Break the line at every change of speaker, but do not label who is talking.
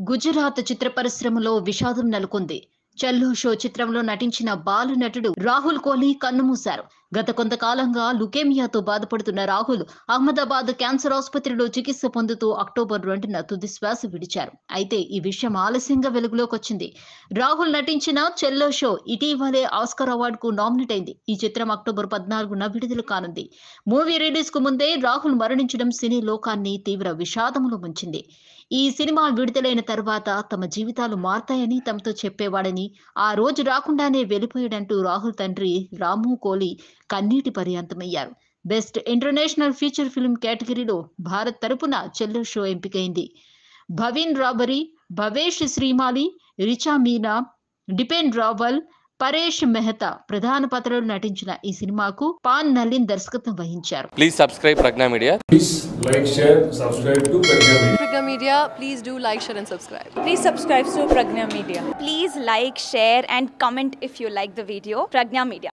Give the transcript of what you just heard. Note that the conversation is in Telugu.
గుజరాత్ చిత్ర పరిశ్రమలో విషాదం నెలకొంది. చల్లు షో చిత్రంలో నటించిన బాలు నటుడు రాహుల్ కోహ్లీ కన్నుమూశారు. గత కొంతకాలంగా లుకేమియాతో బాధపడుతున్న రాహుల్ అహ్మదాబాద్ క్యాన్సర్ ఆసుపత్రిలో చికిత్స పొందుతూ అక్టోబర్ రెండున తుది శ్వాస విడిచారు. అయితే ఈ విషయం ఆలస్యంగా వెలుగులోకి వచ్చింది. రాహుల్ నటించిన చెల్లో షో ఇటీవలే ఆస్కర్ అవార్డుకు నామినేట్ అయింది. ఈ చిత్రం అక్టోబర్ పద్నాలుగున విడుదల కానుంది. మూవీ రిలీజ్కు ముందే రాహుల్ మరణించడం సినీ లోకాన్ని తీవ్ర విషాదంలో ముంచింది. ఈ సినిమా విడుదలైన తర్వాత తమ జీవితాలు మారతాయని తమతో చెప్పేవాడని ఆ రోజు రాకుండానే వెళ్ళిపోయాడంటూ రాహుల్ తండ్రి రాము కోహ్లీ కన్నీటి పర్యాంతమయ్యారు. బెస్ట్ ఇంటర్నేషనల్ ఫీచర్ ఫిల్మ్ కేటగిరీలో భారత్ తరపున చెల్లు షో ఎంపికైంది. భవిన్ రాబరీ భవేష్ శ్రీమాలి రిచా మీనా డిపెన్ రావల్ పరేష్ మెహతా ప్రధాన పాత్రలు నటించిన ఈ సినిమాకు పాన్ నలిన్ దర్శకత్వం వహించారు.
Please subscribe Pragna media
please like share subscribe to Pragna media
Pragna media please do like share and subscribe
please subscribe to Pragna media
please like share and comment if you like the video Pragna media